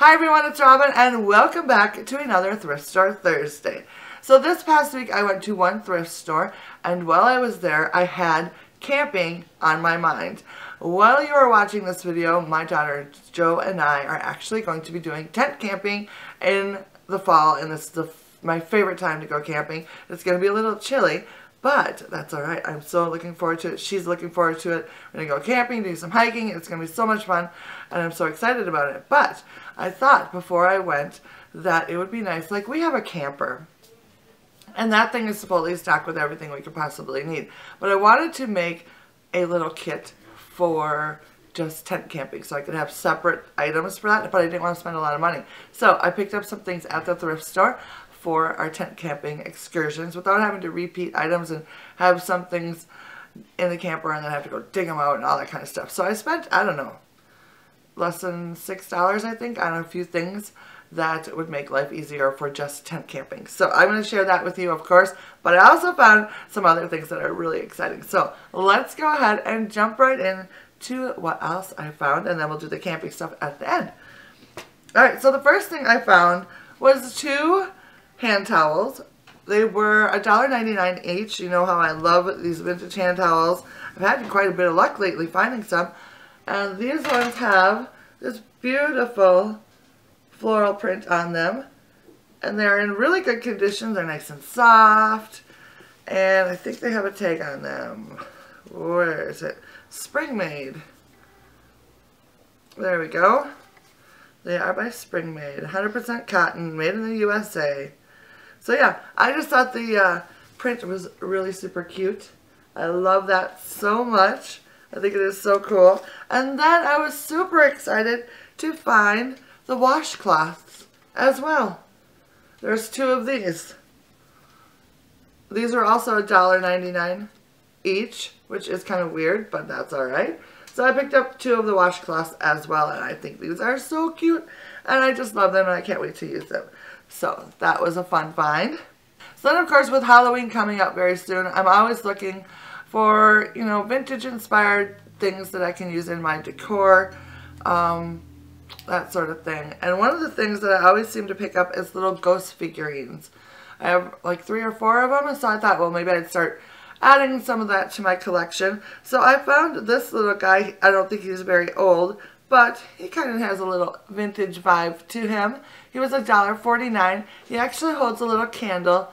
Hi everyone, it's Robin and welcome back to another Thrift Store Thursday. So this past week I went to one thrift store and while I was there I had camping on my mind. While you are watching this video, my daughter Joe and I are actually going to be doing tent camping in the fall and this is the, my favorite time to go camping. It's going to be a little chilly, but that's all right. I'm so looking forward to it. She's looking forward to it. We're going to go camping, do some hiking. It's going to be so much fun, and I'm so excited about it. But I thought before I went that it would be nice. Like, we have a camper, and that thing is supposedly stocked with everything we could possibly need. But I wanted to make a little kit for just tent camping so I could have separate items for that, but I didn't want to spend a lot of money. So I picked up some things at the thrift store for our tent camping excursions without having to repeat items and have some things in the camper and then have to go dig them out and all that kind of stuff. So I spent, I don't know, less than $6 I think on a few things that would make life easier for just tent camping. So I'm going to share that with you of course, but I also found some other things that are really exciting. So let's go ahead and jump right in to what else I found and then we'll do the camping stuff at the end. Alright, so the first thing I found was two hand towels. They were $1.99 each. You know how I love these vintage hand towels. I've had quite a bit of luck lately finding some. And these ones have this beautiful floral print on them. And they're in really good condition. They're nice and soft. And I think they have a tag on them. Where is it? Springmaid. There we go. They are by Springmaid. 100% cotton, made in the USA. So yeah, I just thought the uh, print was really super cute. I love that so much. I think it is so cool. And then I was super excited to find the washcloths as well. There's two of these. These are also $1.99 each, which is kind of weird, but that's alright. So I picked up two of the washcloths as well, and I think these are so cute. And I just love them, and I can't wait to use them. So that was a fun find. So then of course with Halloween coming up very soon, I'm always looking for, you know, vintage inspired things that I can use in my decor, um, that sort of thing. And one of the things that I always seem to pick up is little ghost figurines. I have like three or four of them, so I thought, well, maybe I'd start adding some of that to my collection. So I found this little guy, I don't think he's very old, but he kind of has a little vintage vibe to him. He was $1.49. He actually holds a little candle,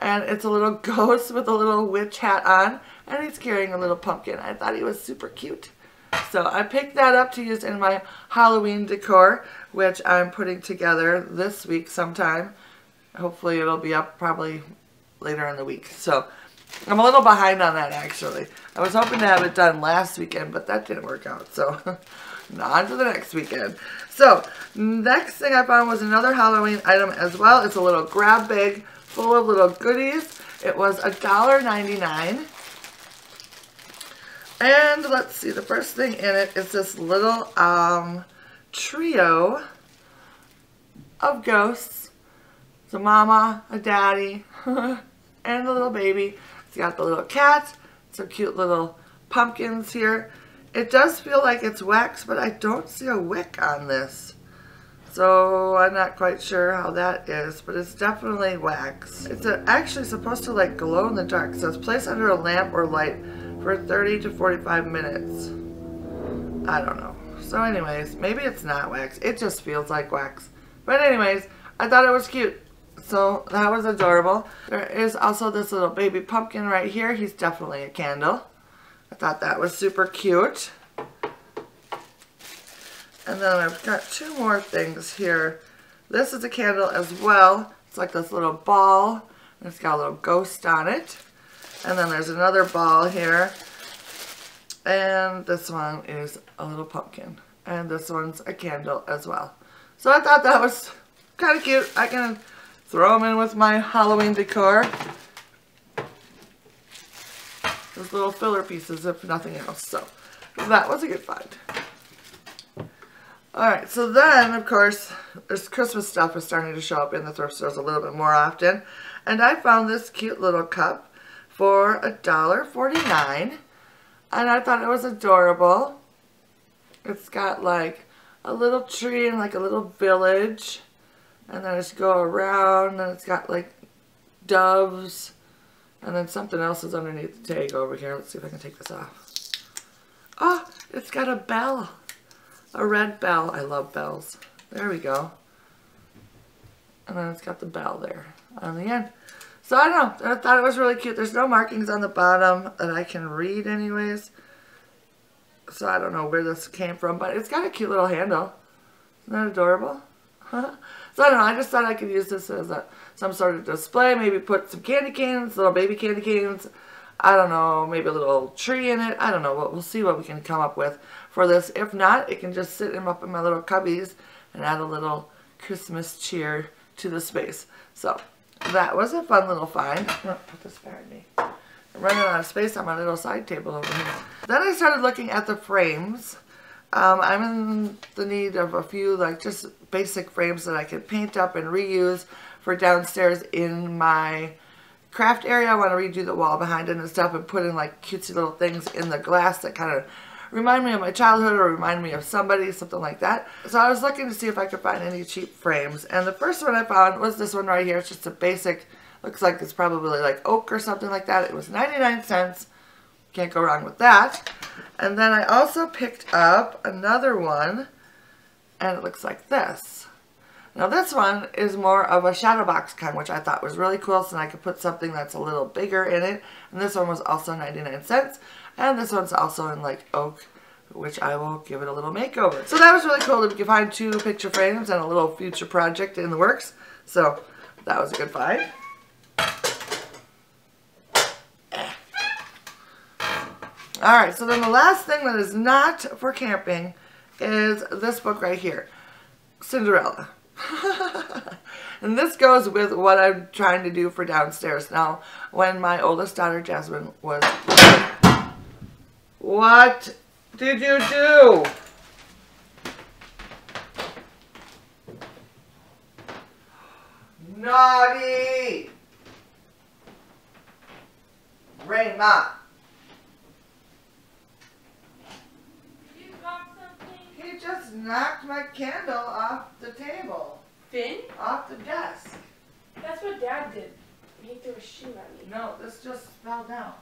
and it's a little ghost with a little witch hat on, and he's carrying a little pumpkin. I thought he was super cute. So I picked that up to use in my Halloween decor, which I'm putting together this week sometime. Hopefully it'll be up probably later in the week. So I'm a little behind on that actually. I was hoping to have it done last weekend, but that didn't work out. So on to the next weekend. So, next thing I found was another Halloween item as well. It's a little grab bag full of little goodies. It was $1.99. And let's see, the first thing in it is this little um, trio of ghosts. It's a mama, a daddy, and a little baby. It's got the little cat, some cute little pumpkins here. It does feel like it's wax, but I don't see a wick on this. So I'm not quite sure how that is, but it's definitely wax. It's actually supposed to like glow in the dark. So it's placed under a lamp or light for 30 to 45 minutes. I don't know. So anyways, maybe it's not wax. It just feels like wax. But anyways, I thought it was cute. So that was adorable. There is also this little baby pumpkin right here. He's definitely a candle. I thought that was super cute. And then I've got two more things here. This is a candle as well. It's like this little ball. And it's got a little ghost on it. And then there's another ball here. And this one is a little pumpkin. And this one's a candle as well. So I thought that was kind of cute. I can throw them in with my Halloween decor those little filler pieces if nothing else. So that was a good find. Alright, so then, of course, there's Christmas stuff is starting to show up in the thrift stores a little bit more often. And I found this cute little cup for $1.49. And I thought it was adorable. It's got like a little tree and like a little village. And then it's go around and it's got like doves. And then something else is underneath the tag over here. Let's see if I can take this off. Oh, it's got a bell. A red bell. I love bells. There we go. And then it's got the bell there on the end. So I don't know. I thought it was really cute. There's no markings on the bottom that I can read anyways. So I don't know where this came from. But it's got a cute little handle. Isn't that adorable? Huh? so I don't know. I just thought I could use this as a some sort of display. Maybe put some candy canes, little baby candy canes. I don't know. Maybe a little tree in it. I don't know. We'll, we'll see what we can come up with for this. If not, it can just sit up in my little cubbies and add a little Christmas cheer to the space. So that was a fun little find. Put this behind me. I'm running out of space on my little side table over here. Then I started looking at the frames. Um, I'm in the need of a few like just basic frames that I can paint up and reuse for downstairs in my craft area. I want to redo the wall behind it and stuff and put in like cutesy little things in the glass that kind of remind me of my childhood or remind me of somebody, something like that. So I was looking to see if I could find any cheap frames. And the first one I found was this one right here. It's just a basic, looks like it's probably like oak or something like that. It was 99 cents. Can't go wrong with that. And then I also picked up another one and it looks like this. Now this one is more of a shadow box kind, which I thought was really cool, so I could put something that's a little bigger in it. And this one was also 99 cents. And this one's also in like oak, which I will give it a little makeover. So that was really cool that we could find two picture frames and a little future project in the works. So that was a good find. Eh. Alright, so then the last thing that is not for camping is this book right here, Cinderella. and this goes with what I'm trying to do for downstairs. Now, when my oldest daughter, Jasmine, was what did you do? Naughty! Rayma. He just knocked my candle off the table. Finn? Off the desk. That's what Dad did. He threw a shoe at me. No, this just fell down.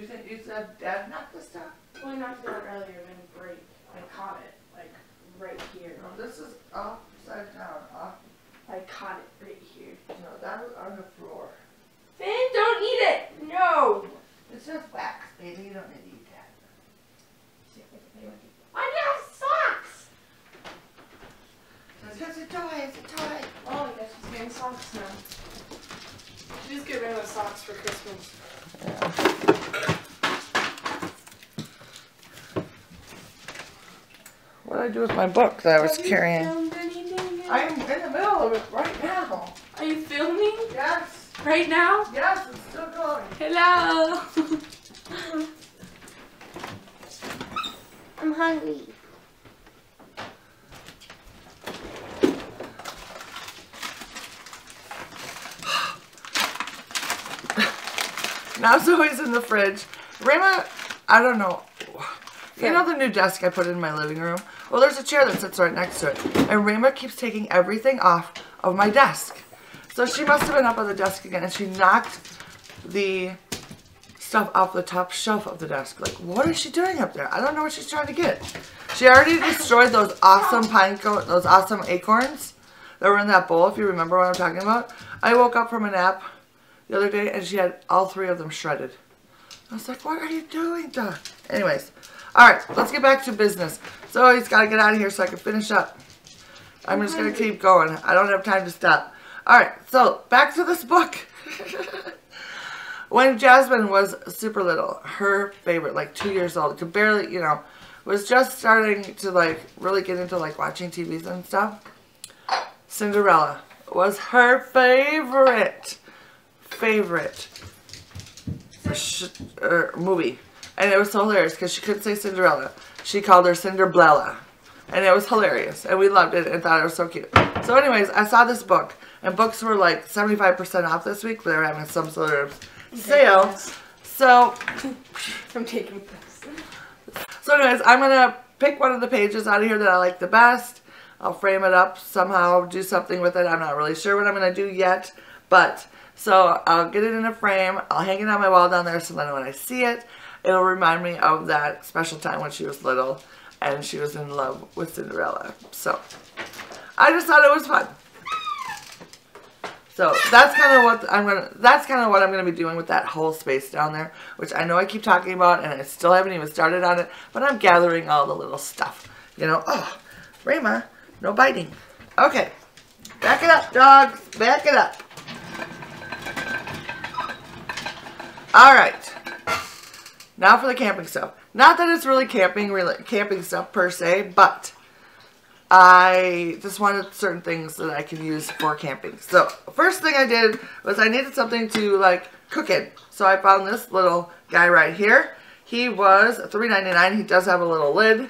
You think you uh, said Dad knocked this down? Well, I knocked it out earlier and then break. I caught it, like, right here. No, this is upside down. I caught it right here. No, that was on the floor. Finn, don't eat it! No! It's just wax, baby. You don't need to eat that. Why do you have socks? It's just a toy. It's a toy. Oh, I guess she's getting socks now. She just get rid of socks for Christmas. What did I do with my book that I was Have carrying? filmed anything yet? I'm in the middle of it right now. Are you filming Yes. right now? Yes, it's still going. Hello! I'm hungry. Now Zoe's in the fridge. Rayma, I don't know. You know the new desk I put in my living room? Well, there's a chair that sits right next to it. And Rayma keeps taking everything off of my desk. So she must have been up on the desk again and she knocked the stuff off the top shelf of the desk. Like, what is she doing up there? I don't know what she's trying to get. She already destroyed those awesome pine cone, those awesome acorns that were in that bowl, if you remember what I'm talking about. I woke up from a nap the other day and she had all three of them shredded. I was like, what are you doing, Doc? Anyways, all right, let's get back to business. So he's got to get out of here so I can finish up. I'm just going to keep going. I don't have time to stop. All right, so back to this book. when Jasmine was super little, her favorite, like two years old, could barely, you know, was just starting to like really get into like watching TVs and stuff. Cinderella was her favorite, favorite er, movie. And it was so hilarious because she couldn't say Cinderella. She called her Cinderblella. And it was hilarious. And we loved it and thought it was so cute. So anyways, I saw this book. And books were like 75% off this week. They're having some sort of sale. So, I'm taking this. so anyways, I'm going to pick one of the pages out of here that I like the best. I'll frame it up somehow, do something with it. I'm not really sure what I'm going to do yet. But, so I'll get it in a frame. I'll hang it on my wall down there so then when I see it, it'll remind me of that special time when she was little and she was in love with Cinderella. So, I just thought it was fun. So that's kind of what I'm gonna. That's kind of what I'm gonna be doing with that whole space down there, which I know I keep talking about, and I still haven't even started on it. But I'm gathering all the little stuff. You know. Oh, Rayma, no biting. Okay, back it up, dogs. Back it up. All right. Now for the camping stuff. Not that it's really camping, really camping stuff per se, but I just wanted certain things that I could use for camping. So first thing I did was I needed something to like cook in. So I found this little guy right here. He was $3.99. He does have a little lid.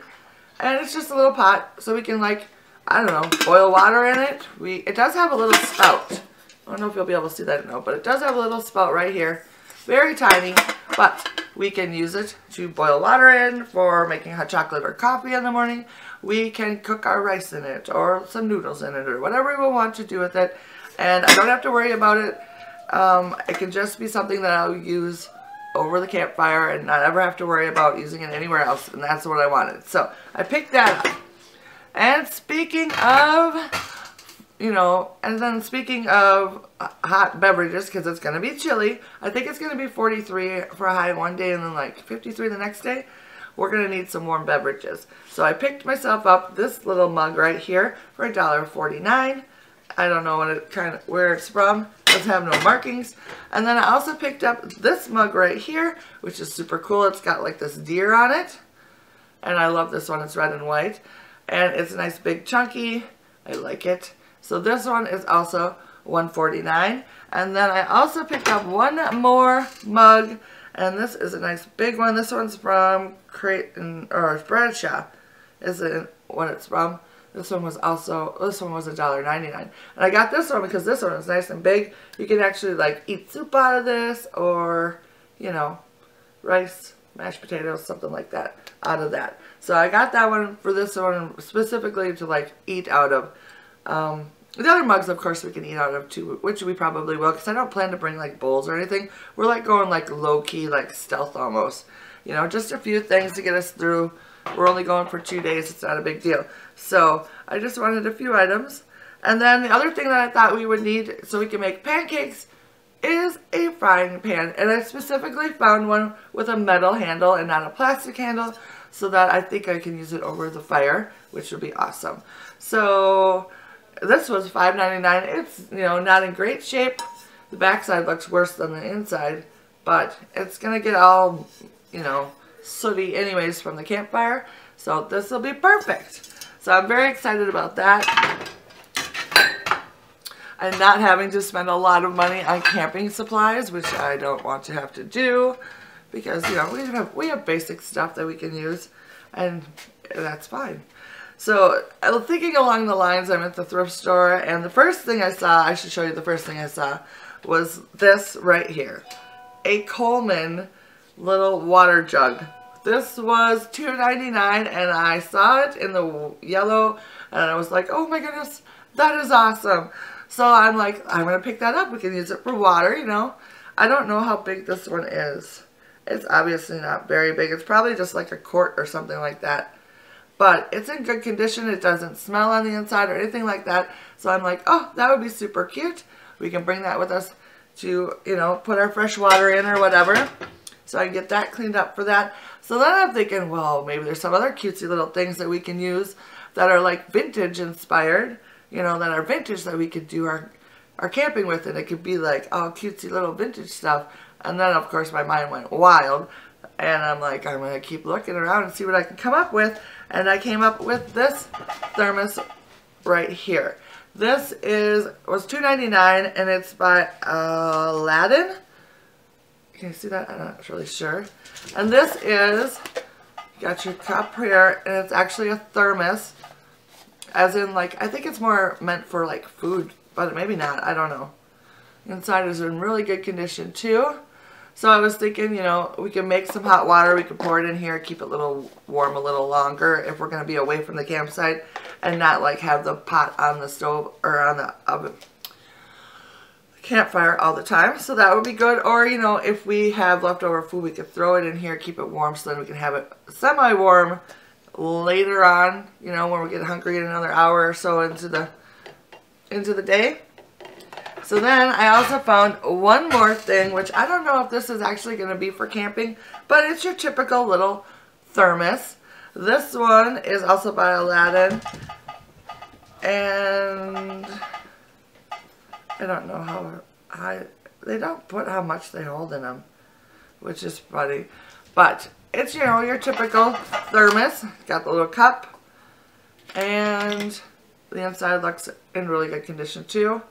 And it's just a little pot so we can like, I don't know, boil water in it. We It does have a little spout. I don't know if you'll be able to see that no, but it does have a little spout right here. Very tiny, but we can use it to boil water in for making hot chocolate or coffee in the morning we can cook our rice in it or some noodles in it or whatever we want to do with it. And I don't have to worry about it. Um, it can just be something that I'll use over the campfire and not ever have to worry about using it anywhere else. And that's what I wanted. So I picked that up. And speaking of, you know, and then speaking of hot beverages, because it's going to be chilly, I think it's going to be 43 for a high one day and then like 53 the next day we're going to need some warm beverages. So I picked myself up this little mug right here for $1.49. I don't know what it kind of where it's from. Doesn't have no markings. And then I also picked up this mug right here, which is super cool. It's got like this deer on it. And I love this one. It's red and white. And it's a nice big chunky. I like it. So this one is also 149 And then I also picked up one more mug and this is a nice big one. This one's from Creighton, or Bradshaw is it what it's from. This one was also, this one was $1.99. And I got this one because this one is nice and big. You can actually like eat soup out of this or, you know, rice, mashed potatoes, something like that out of that. So I got that one for this one specifically to like eat out of. Um, the other mugs, of course, we can eat out of too, which we probably will, because I don't plan to bring, like, bowls or anything. We're, like, going, like, low-key, like, stealth almost. You know, just a few things to get us through. We're only going for two days. It's not a big deal. So, I just wanted a few items. And then the other thing that I thought we would need so we can make pancakes is a frying pan. And I specifically found one with a metal handle and not a plastic handle so that I think I can use it over the fire, which would be awesome. So this was $5.99. It's, you know, not in great shape. The backside looks worse than the inside, but it's going to get all, you know, sooty anyways from the campfire. So this will be perfect. So I'm very excited about that. And not having to spend a lot of money on camping supplies, which I don't want to have to do. Because, you know, we have, we have basic stuff that we can use. And that's fine. So I thinking along the lines, I'm at the thrift store, and the first thing I saw, I should show you the first thing I saw, was this right here. A Coleman little water jug. This was $2.99, and I saw it in the yellow, and I was like, oh my goodness, that is awesome. So I'm like, I'm going to pick that up. We can use it for water, you know. I don't know how big this one is. It's obviously not very big. It's probably just like a quart or something like that. But it's in good condition. It doesn't smell on the inside or anything like that. So I'm like, oh, that would be super cute. We can bring that with us to, you know, put our fresh water in or whatever. So I get that cleaned up for that. So then I'm thinking, well, maybe there's some other cutesy little things that we can use that are like vintage inspired, you know, that are vintage that we could do our, our camping with. And it could be like, oh, cutesy little vintage stuff. And then, of course, my mind went wild. And I'm like, I'm going to keep looking around and see what I can come up with. And I came up with this thermos right here. This is was $2.99 and it's by uh, Aladdin. Can you see that? I'm not really sure. And this is, you got your cup here, and it's actually a thermos. As in, like, I think it's more meant for, like, food, but maybe not. I don't know. Inside is in really good condition, too. So I was thinking, you know, we can make some hot water. We can pour it in here, keep it a little warm a little longer if we're going to be away from the campsite and not like have the pot on the stove or on the oven campfire all the time. So that would be good. Or, you know, if we have leftover food, we could throw it in here, keep it warm so then we can have it semi-warm later on, you know, when we get hungry in another hour or so into the into the day. So then I also found one more thing, which I don't know if this is actually going to be for camping, but it's your typical little thermos. This one is also by Aladdin. And I don't know how high, they don't put how much they hold in them, which is funny. But it's, you know, your typical thermos. Got the little cup. And the inside looks in really good condition too.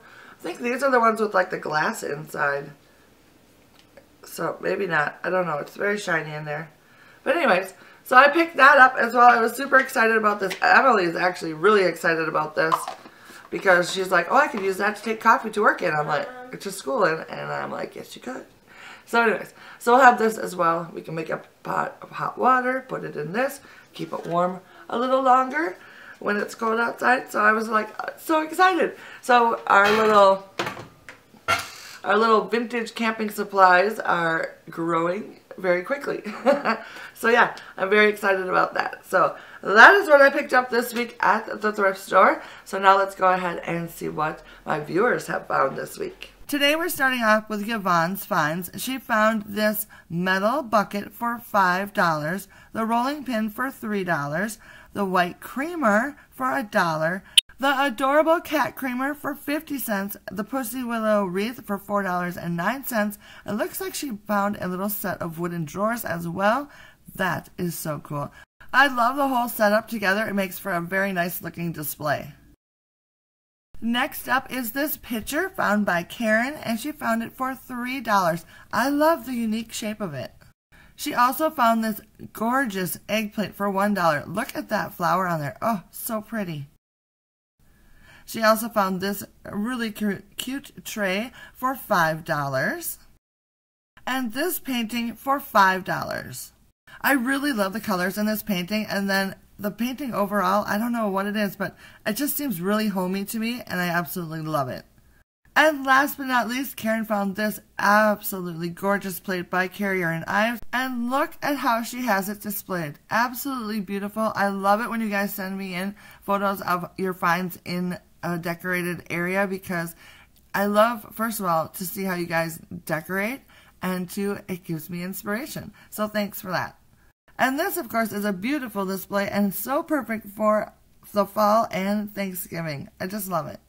Think these are the ones with like the glass inside. So maybe not. I don't know. It's very shiny in there. But anyways, so I picked that up as well. I was super excited about this. Emily is actually really excited about this because she's like, oh, I could use that to take coffee to work in. I'm like, uh-huh. to school in. And I'm like, yes, you could. So anyways, so we'll have this as well. We can make a pot of hot water, put it in this, keep it warm a little longer when it's cold outside. So I was like uh, so excited. So our little our little vintage camping supplies are growing very quickly. so yeah, I'm very excited about that. So that is what I picked up this week at the thrift store. So now let's go ahead and see what my viewers have found this week. Today we're starting off with Yvonne's finds. She found this metal bucket for $5, the rolling pin for $3, the white creamer for a dollar, the adorable cat creamer for 50 cents, the pussy willow wreath for $4.09. It looks like she found a little set of wooden drawers as well. That is so cool. I love the whole setup together. It makes for a very nice looking display. Next up is this pitcher found by Karen, and she found it for $3. I love the unique shape of it. She also found this gorgeous eggplate for $1. Look at that flower on there. Oh, so pretty. She also found this really cute tray for $5. And this painting for $5. I really love the colors in this painting. And then the painting overall, I don't know what it is, but it just seems really homey to me. And I absolutely love it. And last but not least, Karen found this absolutely gorgeous plate by Currier and Ives. And look at how she has it displayed. Absolutely beautiful. I love it when you guys send me in photos of your finds in a decorated area because I love, first of all, to see how you guys decorate. And two, it gives me inspiration. So thanks for that. And this, of course, is a beautiful display and so perfect for the fall and Thanksgiving. I just love it.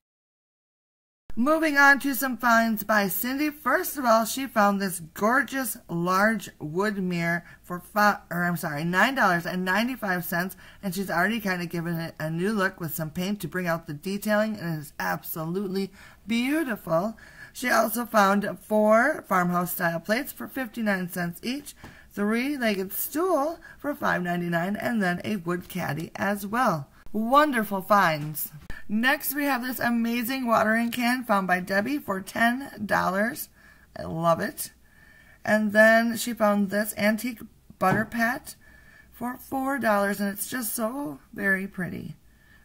Moving on to some finds by Cindy. First of all, she found this gorgeous large wood mirror for five, or I'm sorry, nine dollars and ninety-five cents, and she's already kind of given it a new look with some paint to bring out the detailing, and it is absolutely beautiful. She also found four farmhouse style plates for 59 cents each, three-legged stool for $5.99, and then a wood caddy as well. Wonderful finds. Next, we have this amazing watering can found by Debbie for $10. I love it. And then she found this antique butter pat for $4, and it's just so very pretty.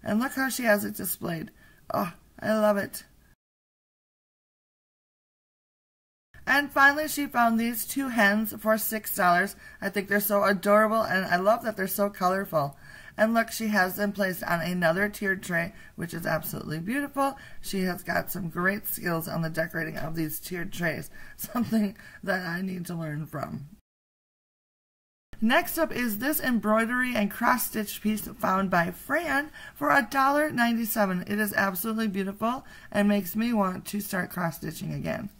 And look how she has it displayed. Oh, I love it. And finally, she found these two hens for $6. I think they're so adorable, and I love that they're so colorful. And look, she has them placed on another tiered tray, which is absolutely beautiful. She has got some great skills on the decorating of these tiered trays, something that I need to learn from. Next up is this embroidery and cross-stitch piece found by Fran for $1.97. It is absolutely beautiful and makes me want to start cross-stitching again.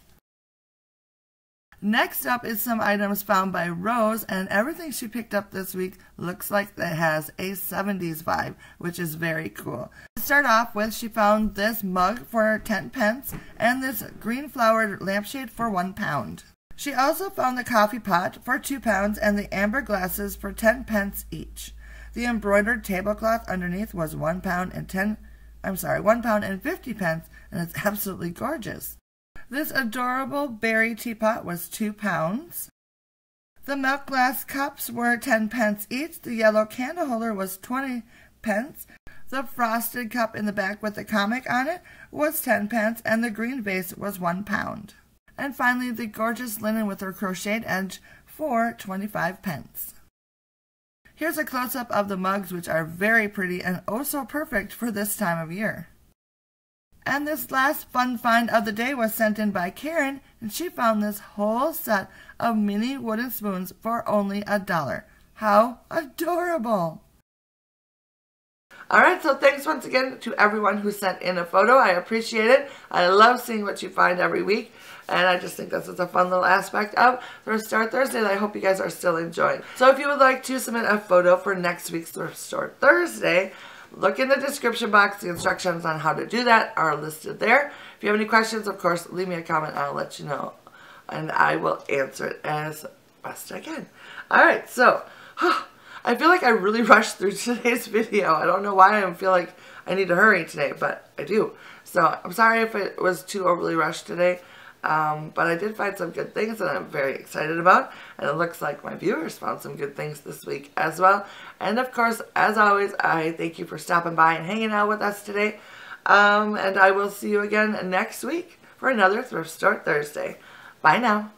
Next up is some items found by Rose, and everything she picked up this week looks like it has a 70s vibe, which is very cool. To start off with, she found this mug for 10 pence and this green flowered lampshade for 1 pound. She also found the coffee pot for 2 pounds and the amber glasses for 10 pence each. The embroidered tablecloth underneath was 1 pound and 10 I'm sorry, 1 pound and 50 pence, and it's absolutely gorgeous. This adorable berry teapot was two pounds. The milk glass cups were 10 pence each. The yellow candle holder was 20 pence. The frosted cup in the back with the comic on it was 10 pence, and the green vase was 1 pound. And finally, the gorgeous linen with her crocheted edge for 25 pence. Here's a close-up of the mugs, which are very pretty and oh so perfect for this time of year. And this last fun find of the day was sent in by Karen, and she found this whole set of mini wooden spoons for only a dollar. How adorable! Alright, so thanks once again to everyone who sent in a photo. I appreciate it. I love seeing what you find every week. And I just think this is a fun little aspect of Thrift Store Thursday that I hope you guys are still enjoying. So if you would like to submit a photo for next week's Thrift Store Thursday, look in the description box. The instructions on how to do that are listed there. If you have any questions, of course, leave me a comment. I'll let you know. And I will answer it as best I can. Alright, so... Huh, I feel like I really rushed through today's video. I don't know why I feel like I need to hurry today, but I do. So I'm sorry if it was too overly rushed today. Um, but I did find some good things that I'm very excited about. And it looks like my viewers found some good things this week as well. And of course, as always, I thank you for stopping by and hanging out with us today. Um, and I will see you again next week for another Thrift Store Thursday. Bye now.